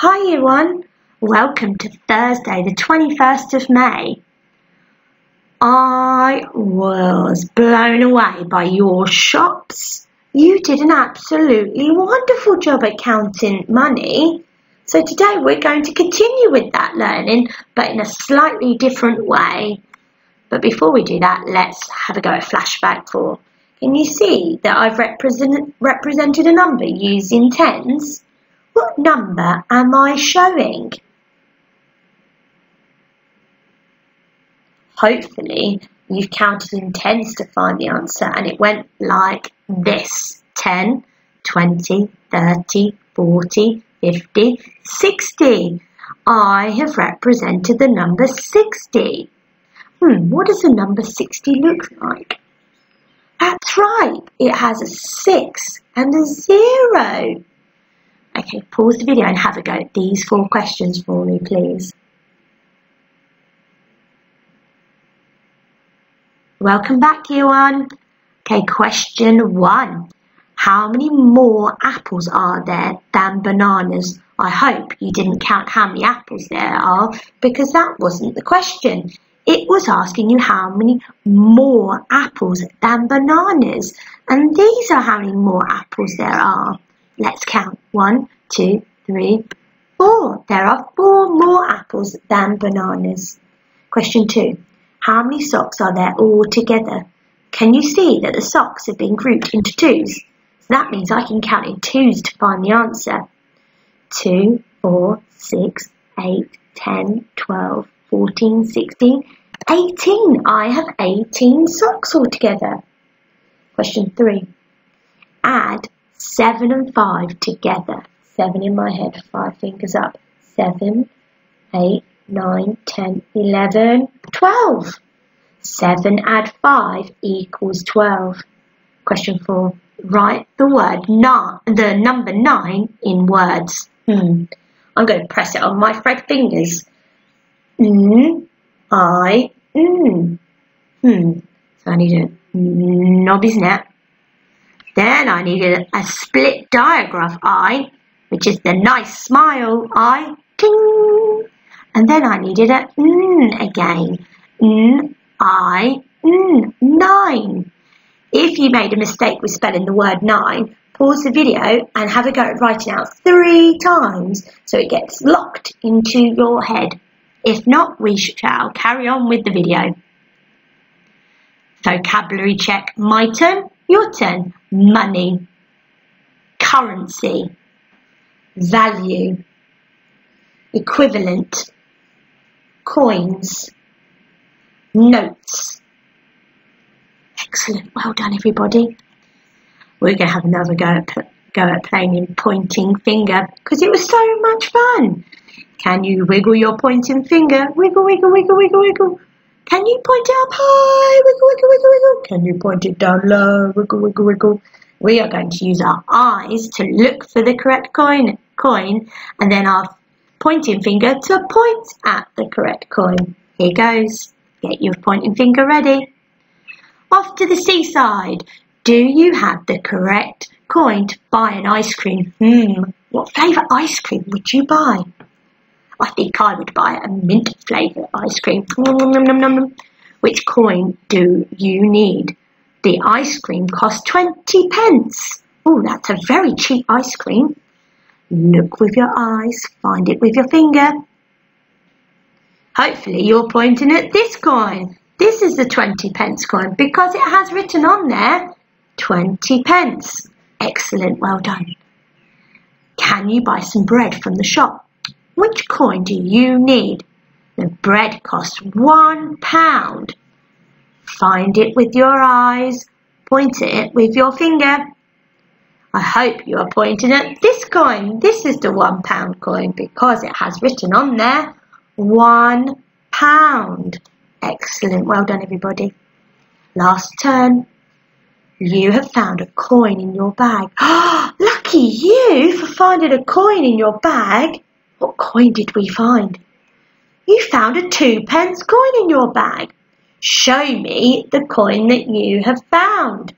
Hi everyone, welcome to Thursday the 21st of May. I was blown away by your shops. You did an absolutely wonderful job at counting money. So today we're going to continue with that learning, but in a slightly different way. But before we do that, let's have a go at flashback four. Can you see that I've represent, represented a number using tens? What number am I showing? Hopefully you've counted in tens to find the answer and it went like this. 10, 20, 30, 40, 50, 60. I have represented the number 60. Hmm, what does the number 60 look like? That's right, it has a 6 and a 0. Okay, pause the video and have a go at these four questions for me, please. Welcome back, year one. Okay, question one. How many more apples are there than bananas? I hope you didn't count how many apples there are because that wasn't the question. It was asking you how many more apples than bananas. And these are how many more apples there are. Let's count. One, two, three, four. There are four more apples than bananas. Question two. How many socks are there all together? Can you see that the socks have been grouped into twos? So that means I can count in twos to find the answer. 2, 4, 6, 8, 10, 12, 14, 16, 18. I have 18 socks altogether. Question 3. Add 7 and 5 together. 7 in my head, 5 fingers up. 7, 8, 9, 10, 11, 12. 7 add 5 equals 12. Question 4. Write the word nine, the number 9 in words. Hmm. I'm going to press it on my fred fingers. N, I, N. Hmm. So I need a Nobby's net. Then I needed a split digraph I, which is the nice smile I, ting. And then I needed a N again. N, I, N, nine. If you made a mistake with spelling the word nine, pause the video and have a go at writing out three times so it gets locked into your head. If not, we shall carry on with the video. Vocabulary check. My turn, your turn. Money. Currency. Value. Equivalent. Coins. Notes. Excellent. Well done, everybody. We're going to have another go at, go at playing in pointing finger because it was so much fun. Can you wiggle your pointing finger? Wiggle, wiggle, wiggle, wiggle, wiggle. Can you point it up high? Wiggle, wiggle, wiggle, wiggle. Can you point it down low? Wiggle, wiggle, wiggle. We are going to use our eyes to look for the correct coin, coin and then our pointing finger to point at the correct coin. Here goes. Get your pointing finger ready. Off to the seaside. Do you have the correct coin to buy an ice cream? Hmm, what flavour ice cream would you buy? I think I would buy a mint flavour ice cream. Which coin do you need? The ice cream costs 20 pence. Oh, that's a very cheap ice cream. Look with your eyes, find it with your finger. Hopefully you're pointing at this coin. This is the 20 pence coin because it has written on there 20 pence. Excellent, well done. Can you buy some bread from the shop? Which coin do you need? The bread costs one pound. Find it with your eyes. Point it with your finger. I hope you are pointing at this coin. This is the one pound coin because it has written on there one pound. Excellent. Well done, everybody. Last turn. You have found a coin in your bag. Lucky you for finding a coin in your bag. What coin did we find? You found a two pence coin in your bag. Show me the coin that you have found.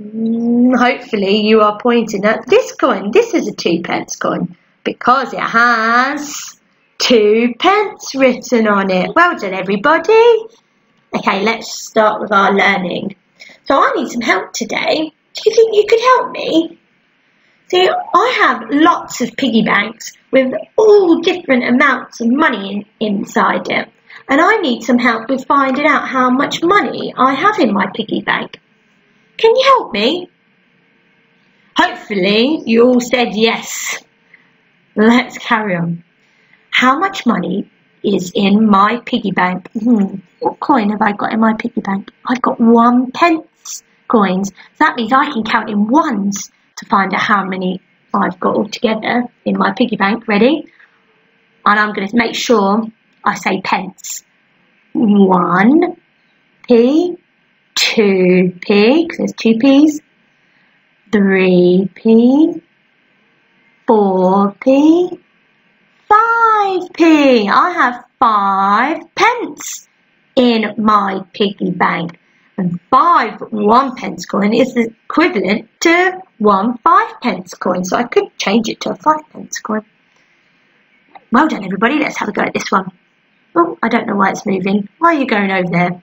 Mm, hopefully you are pointing at this coin. This is a two pence coin because it has two pence written on it. Well done everybody. Okay, let's start with our learning. So I need some help today. Do you think you could help me? See, I have lots of piggy banks with all different amounts of money in, inside it. And I need some help with finding out how much money I have in my piggy bank. Can you help me? Hopefully you all said yes. Let's carry on. How much money is in my piggy bank? Hmm, what coin have I got in my piggy bank? I've got one pence coins. That means I can count in ones to find out how many I've got altogether in my piggy bank. Ready? And I'm going to make sure I say pence. One p, two p, there's two p's, three p, four p, five p. I have five pence in my piggy bank. And five one pence coin is equivalent to one five pence coin. So I could change it to a five pence coin. Well done everybody, let's have a go at this one. Oh, I don't know why it's moving. Why are you going over there?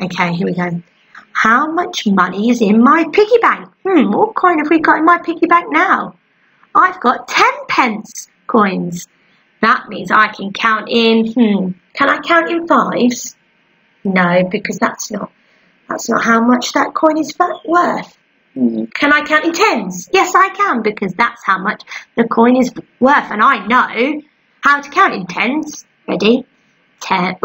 Okay, here we go. How much money is in my piggy bank? Hmm, what coin have we got in my piggy bank now? I've got ten pence coins. That means I can count in, hmm, can I count in fives? No, because that's not, that's not how much that coin is worth. Hmm, can I count in tens? Yes, I can, because that's how much the coin is worth. And I know how to count in tens. Ready? Ten,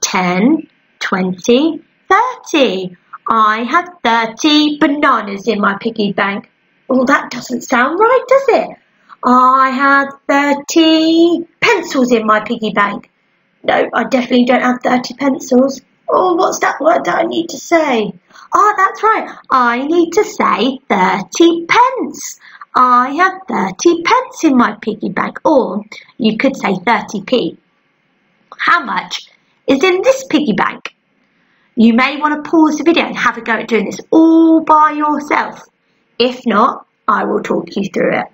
10, 20, 30. I have 30 bananas in my piggy bank. Well, that doesn't sound right, does it? I have 30 pencils in my piggy bank. No, I definitely don't have 30 pencils. Oh, what's that word that I need to say? Oh, that's right. I need to say 30 pence. I have 30 pence in my piggy bank, or you could say 30p. How much is in this piggy bank? You may want to pause the video and have a go at doing this all by yourself. If not, I will talk you through it.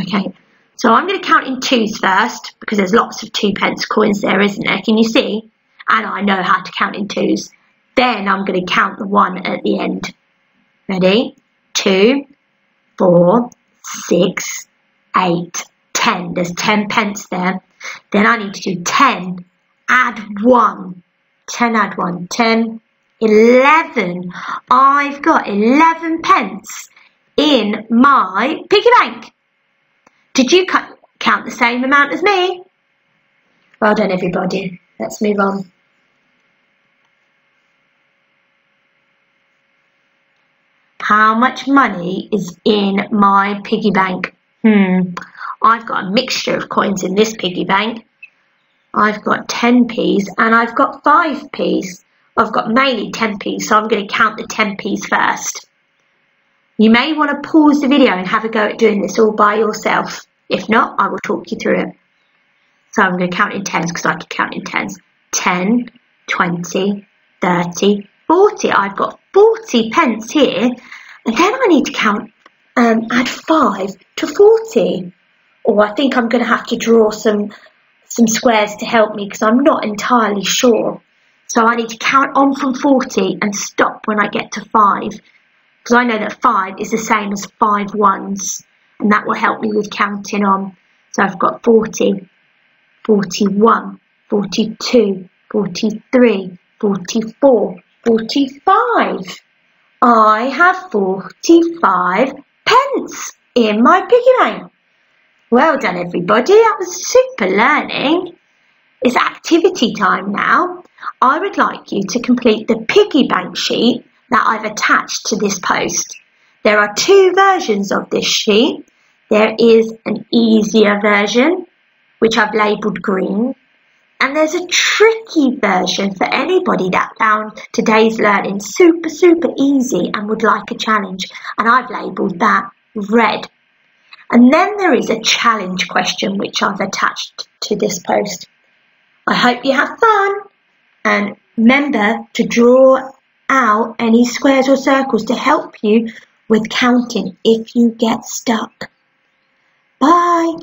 Okay, so I'm going to count in twos first because there's lots of two pence coins there, isn't there? Can you see? And I know how to count in twos. Then I'm going to count the one at the end. Ready? Two, four, six, eight, ten. There's ten pence there. Then I need to do ten, add one. Ten, add one. Ten, eleven. I've got eleven pence in my piggy bank. Did you count the same amount as me? Well done, everybody. Let's move on. How much money is in my piggy bank? Hmm, I've got a mixture of coins in this piggy bank. I've got 10p's and I've got 5p's. I've got mainly 10p's, so I'm going to count the 10p's first. You may want to pause the video and have a go at doing this all by yourself. If not, I will talk you through it. So I'm going to count in tens because I can count in tens. 10, 20, 30, 40. I've got 40 pence here and then I need to count, um, add 5 to 40. Or I think I'm going to have to draw some, some squares to help me because I'm not entirely sure. So I need to count on from 40 and stop when I get to 5. Because I know that 5 is the same as 5 ones. And that will help me with counting on. So I've got 40, 41, 42, 43, 44, 45. I have 45 pence in my piggy bank. Well done everybody, that was super learning. It's activity time now. I would like you to complete the piggy bank sheet that I've attached to this post. There are two versions of this sheet. There is an easier version, which I've labelled green, and there's a tricky version for anybody that found today's learning super, super easy and would like a challenge. And I've labelled that red. And then there is a challenge question which I've attached to this post. I hope you have fun and remember to draw out any squares or circles to help you with counting if you get stuck. Bye!